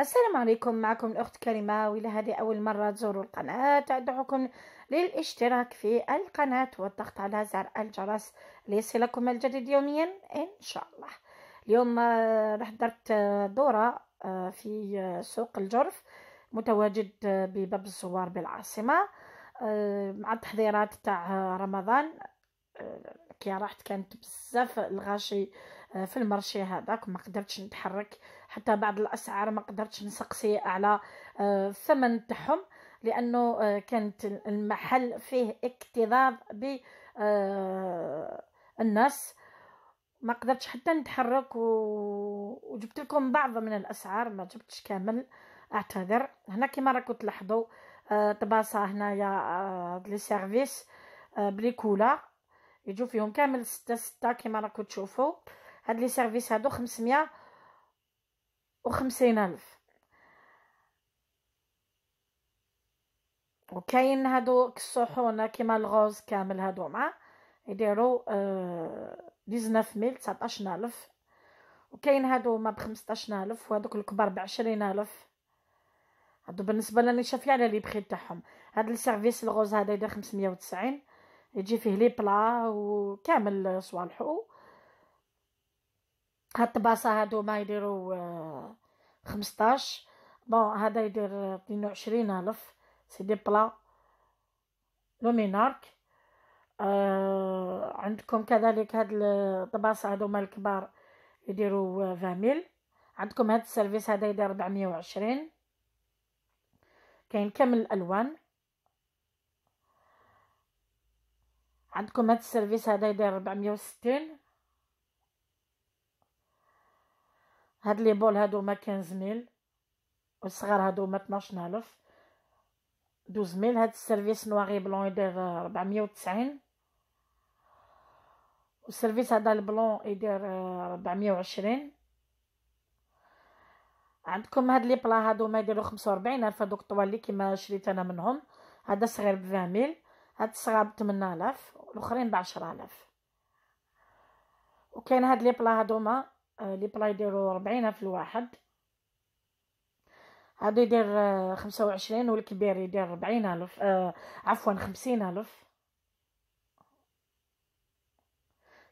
السلام عليكم معكم الأخت كريمة وإلى هذه أول مرة تزوروا القناة. أدعوكم للاشتراك في القناة والضغط على زر الجرس ليصلكم الجديد يوميا إن شاء الله. اليوم آه، رح درت آه، دورة آه، في سوق الجرف متواجد بباب الزوار بالعاصمة. مع التحضيرات تاع رمضان. كي رحت كانت بزاف الغاشي في المرشي هذاك ما قدرتش نتحرك. حتى بعض الأسعار ما قدرتش نسقسي على آه، الثمن تاعهم لأنه آه، كانت المحل فيه اكتظاظ ب آه، الناس. ما قدرتش حتى نتحرك وجبت لكم بعض من الأسعار ما جبتش كامل أعتذر. هنا كما راكم تلاحظوا طباسة هنايا لي سيرفيس ب les couleurs. يجوا فيهم كامل ستة ستة كما راكم تشوفوا هاد les services هادو خمسمية. وخمسين ألف. وكاين هادو الصحون كيما ال rose كامل هادو مع يديرو آه dix-neuf mille تسعطاش ألف. وكاين هادو ما بخمسطاش ألف وهادوك الكبار بعشرين ألف. هادو بالنسبة لأني شافية على les prix تاعهم. هاد ال service rose هذا يدير خمسمية وتسعين يجي فيه les plats وكامل صوالحو. هاد الطباسة هادو ما يديرو آه، خمسطاش. bon هذا يدير اثنين وعشرين ألف. c'est des plats Luminarc آه عندكم كذلك هاد الطباسة هادو مال الكبار يديرو vingt mille عندكم هاد ال service هذا يدير ربعمية وعشرين. كاين كامل الألوان. عندكم هاد ال service هذا يدير ربعمية وستين. هاد les bols هادو ما quinze mille والصغار هادو ما طناش الف douze mille هاد ال service noir et blanc يدير ربعمية وتسعين. وال service هذا ال blanc يدير ربعمية وعشرين. عندكم هاد les plats هادو ما يديرو خمسة وربعين الف هادوك طوالي كيما شريت أنا منهم. هذا صغير ب vingt mille هاد الصغار بثمنالاف والأخرين بعشرة وكاين هاد les plats هادوما آه، les plats يديرو ربعين في الواحد هادو يدير آه، خمسة وعشرين والكبير يدير ربعين ألف. آه عفوا خمسين ألف.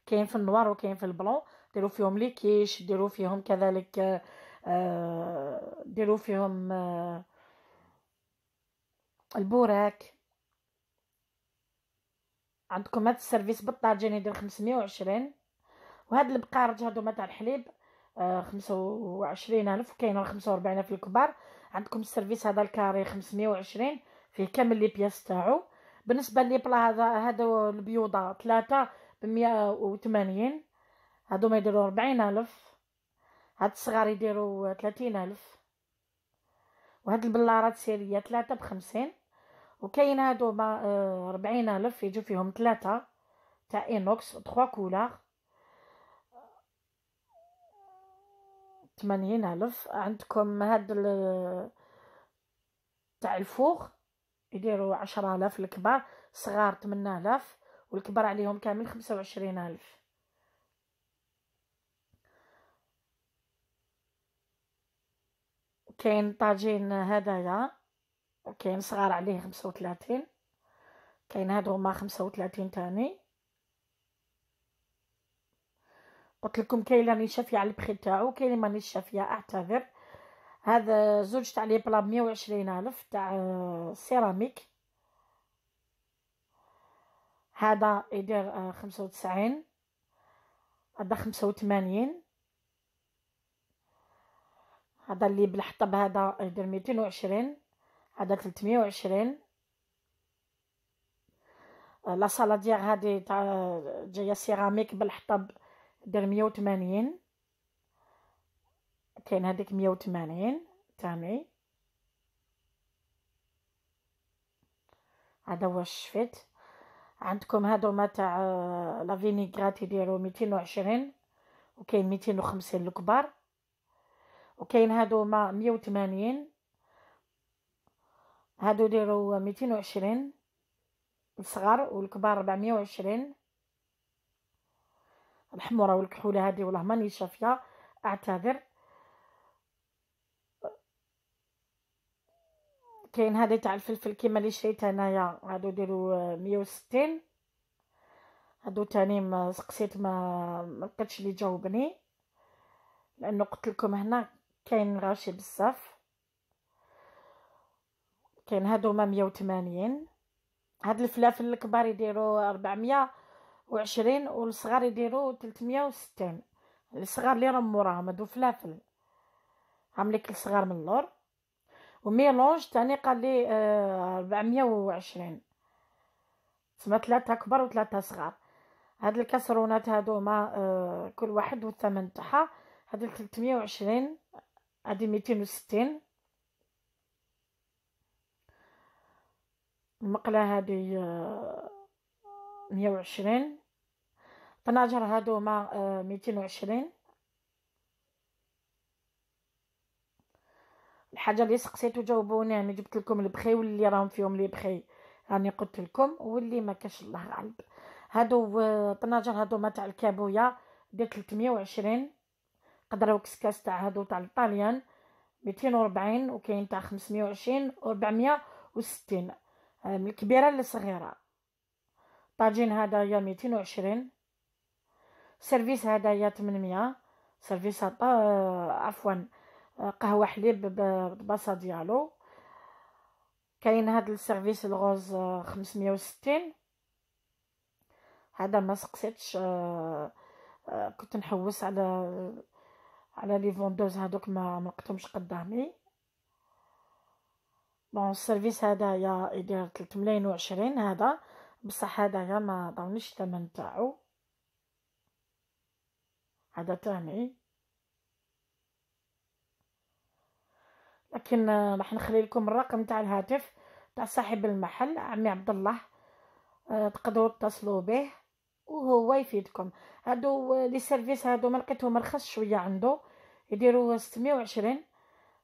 كاين في ال noir وكاين في ال blanc. ديرو فيهم les quiches ديرو فيهم كذلك آه ديرو فيهم آه البوراك. عندكم هاد ال service بالطاجين يدير خمسمية وعشرين. وهاد البقارج هادو تاع الحليب آه خمسة وعشرين ألف وكاين خمسة وربعين في الكبار. عندكم ال service هذا ال carré خمسمية وعشرين فيه كامل les pièces تاعو. بالنسبة les plats هذا هادو البيوضة ثلاثة بمية وثمانين هادو ما يديرو ربعين ألف هاد الصغار يديرو ثلاثين ألف. وهاد البلارات série ثلاثة بخمسين وكاين هادو ما آه، ربعين ألف يجو فيهم ثلاثة تاع inox trois couleurs. ثمانين ألف. عندكم هاد تاع الفوغ يديروا عشرة آلاف الكبار صغار ثمانية آلاف والكبار عليهم كامل خمسة وعشرين ألف. كاين طاجين هدايا وكاين صغار عليه خمسة وثلاثين كاين هادو هما خمسة وثلاثين تاني. قلت لكم كاين راني شافية على البخي تاعو كاين اللي مانيش شافية أعتذر. هذا زوج تاع لي بلا بمية وعشرين ألف تاع سيراميك. هذا يدير خمسة وتسعين هذا خمسة وثمانين هذا اللي بالحطب هذا يدير ميتين وعشرين هذا تلتمية وعشرين. la saladière هذه تاع جاية سيراميك بالحطب. دير مية وثمانين كاين هذيك مية وثمانين تاني. هذا هو الشفيت. عندكم هادو تاع la vinaigrette يديرو ميتين وعشرين. وكاين ميتين وخمسين الكبار. وكاين هادو ما مية وثمانين هادو يديرو ميتين وعشرين. الصغار والكبار ربعمية وعشرين. الحمورة والكحولة هذه والله ماني شافية أعتذر. كاين هذا تاع الفلفل كيما اللي شريت أنايا. هادو يديروا مية وستين. هادو تاني ما سقسيت ما ملقيتش اللي جاوبني. لأنه قلت لكم هنا كاين غاشي بزاف. كاين هادو ما مية وثمانين. هاد الفلافل الكبار يديروا ربعمية وعشرين والصغار يديروا تلتمية وستين. الصغار اللي راهم موراهم هادو فلافل. عاملك الصغار من اللور. و mélange تاني قال لي آه، ربعمية وعشرين. تسمى ثلاثة كبار وثلاثة صغار. هاد الكسرونات هادوما آه، كل واحد والثمن تاعها. هادي تلتمية وعشرين هادي ميتين وستين. المقلة هادي آه، مية وعشرين. طناجر هادوما ميتين وعشرين. الحاجة اللي سقسيتو جاوبوني يعني جبت لكم البخي واللي راهم فيهم لي بخي راني قلت لكم واللي ما كاش الله غالب. هادو طناجر هادو ما تاع الكابويا درت 320 قدره وكسكاس تاع هادو تاع الطاليان 240 وكاين تاع 520 و 460 من الكبيرة للصغيرة. طاجين هدايا 220 سيرفيس هدايا 800 سيرفيس عفوا قهوه حليب بالبصه ديالو كاين هاد ال service rose خمسمية وستين هذا ما سقسيتش كنت نحوس على على les vendeuses هادوك ما ملقتهمش قدامي bon ال service هدايا يدير تلت ملاين وعشرين هذا بصح هدايا ما عطاونيش الثمن تاعو. هذا تاني لكن راح نخلي لكم الرقم تاع الهاتف تاع صاحب المحل عمي عبد الله. آه، تقدروا تتصلوا به وهو يفيدكم. هادو les services هادو ما لقيتهم رخص شوية عنده يديروا 620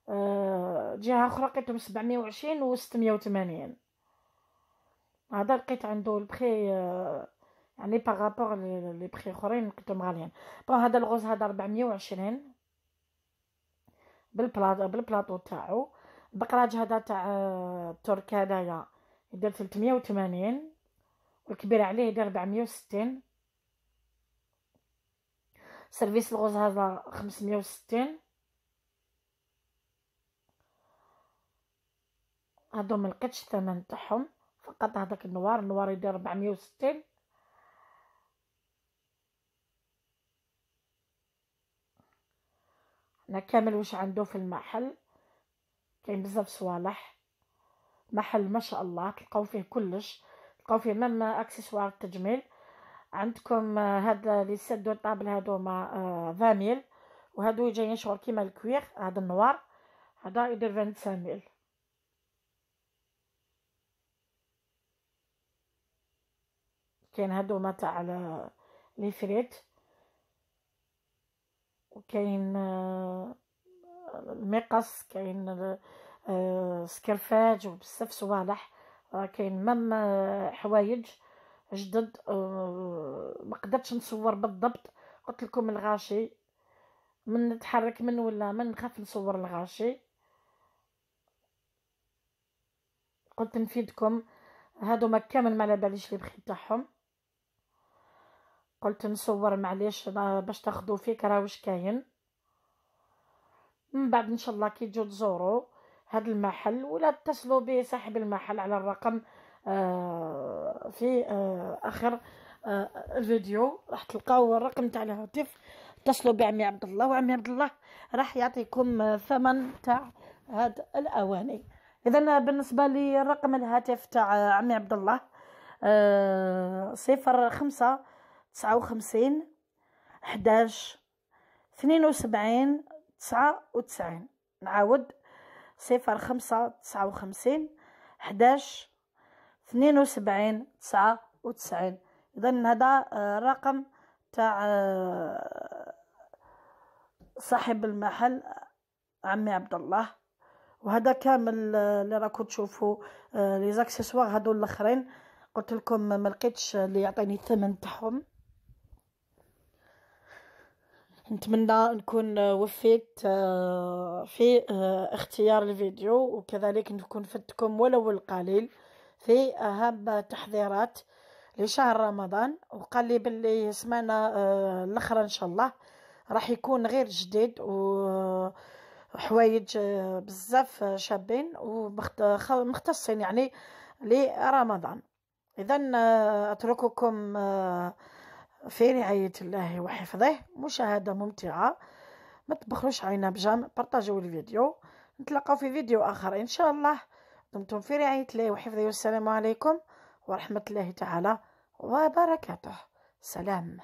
أه جهة أخرى لقيتهم 720 و 680 هذا لقيت عنده البخي يعني par rapport les prix أخرين لقيتهم غاليين. bon هذا ال rose هذا 420 بال plateau بال plateau تاعو. البقراج هذا تاع الترك هدايا يدير 380 والكبير عليه يدير 460 service ال rose هذا 560 هادو ملقيتش الثمن تاعهم. قطع هذاك ال noir ال noir يدير 460 هنا كامل واش عنده في المحل؟ كاين بزاف صوالح. محل ما شاء الله تلقاو فيه كلش. تلقاو فيه même accessoires التجميل. عندكم آه، هذا les sets de table هادوما آه، vingt mille. وهادو جايين شغل كيما ال cuir هذا ال noir. هذا يدير 25000 كاين هادوما تاع لي فريت وكاين آه، المقص كاين آه، سكرفاج وبزاف صوالح. كاين مم آه، حوايج جدد ما قدرتش نصور بالضبط. قلت لكم الغاشي. من نتحرك من ولا من نخاف نصور الغاشي. قلت نفيدكم. هادو ما كامل ما على باليش لي بخيت تاعهم. قلت نصور معليش باش تاخذوا فكره واش كاين. من بعد إن شاء الله كي تجوا تزوروا هذا المحل ولا اتصلوا به صاحب المحل على الرقم آه في آه آخر آه الفيديو راح تلقاو الرقم تاع الهاتف. اتصلوا بعمي عبد الله وعمي عبد الله راح يعطيكم ثمن تاع هاد الأواني. اذا بالنسبة لي رقم الهاتف تاع عمي عبد الله آه صفر خمسة تسعة وخمسين حداش اثنين وسبعين تسعة وتسعين. نعاود صفر خمسة تسعة وخمسين حداش اثنين وسبعين تسعة وتسعين. إذا هذا آه، رقم تاع آه، صاحب المحل عمي عبد الله. وهذا كامل آه، اللي راكم تشوفوا لي زاكسيسوار هادو الأخرين. قلت لكم ما لقيتش اللي يعطيني الثمن تاعهم. نتمنى نكون وفيت آه، في آه، اختيار الفيديو وكذلك نكون فدتكم ولو القليل في أهم التحضيرات لشهر رمضان. وقال لي باللي سمعنا آه، الاخرى إن شاء الله راح يكون غير جديد وحوايج بزاف شابين ومختصين يعني لرمضان. اذا أترككم في رعاية الله وحفظه مشاهدة ممتعة. ما تبخلوش علينا بجام بارطاجوا الفيديو. نتلاقاو في فيديو آخر إن شاء الله. دمتم في رعاية الله وحفظه والسلام عليكم ورحمة الله تعالى وبركاته. سلام.